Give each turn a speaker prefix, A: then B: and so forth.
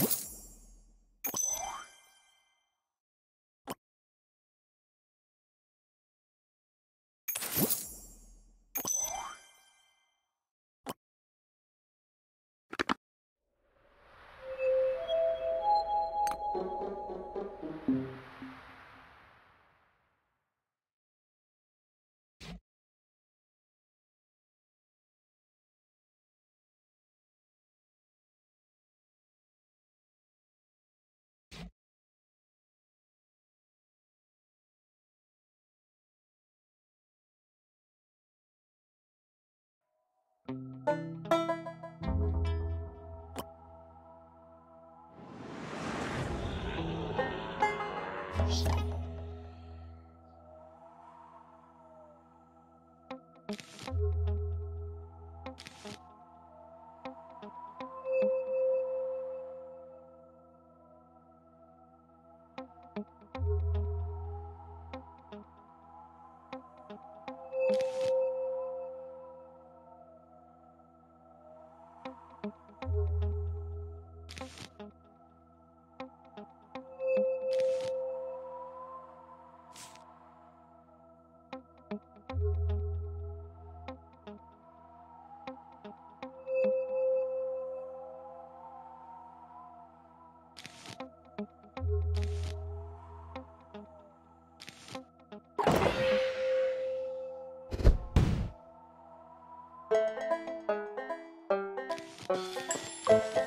A: you Thank you. Bye.